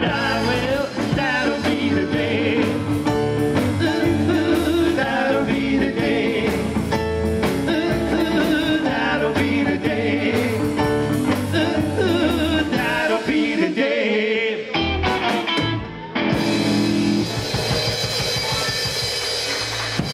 die with